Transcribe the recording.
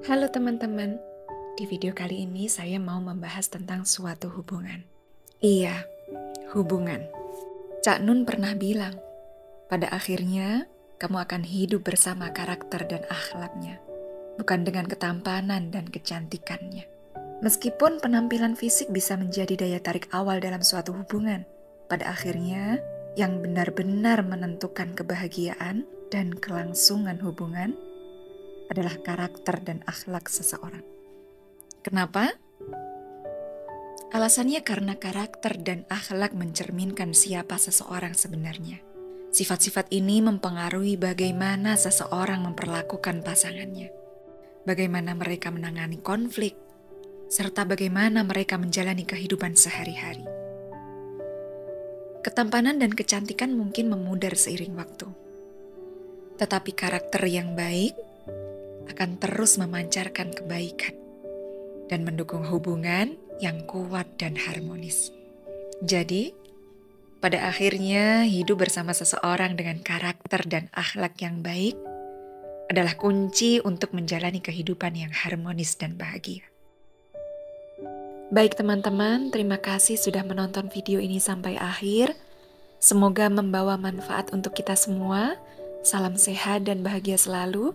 Halo teman-teman, di video kali ini saya mau membahas tentang suatu hubungan. Iya, hubungan. Cak Nun pernah bilang, pada akhirnya kamu akan hidup bersama karakter dan akhlaknya, bukan dengan ketampanan dan kecantikannya. Meskipun penampilan fisik bisa menjadi daya tarik awal dalam suatu hubungan, pada akhirnya yang benar-benar menentukan kebahagiaan dan kelangsungan hubungan adalah karakter dan akhlak seseorang. Kenapa? Alasannya karena karakter dan akhlak mencerminkan siapa seseorang sebenarnya. Sifat-sifat ini mempengaruhi bagaimana seseorang memperlakukan pasangannya, bagaimana mereka menangani konflik, serta bagaimana mereka menjalani kehidupan sehari-hari. Ketampanan dan kecantikan mungkin memudar seiring waktu, tetapi karakter yang baik akan terus memancarkan kebaikan dan mendukung hubungan yang kuat dan harmonis. Jadi, pada akhirnya hidup bersama seseorang dengan karakter dan akhlak yang baik adalah kunci untuk menjalani kehidupan yang harmonis dan bahagia. Baik teman-teman, terima kasih sudah menonton video ini sampai akhir. Semoga membawa manfaat untuk kita semua. Salam sehat dan bahagia selalu.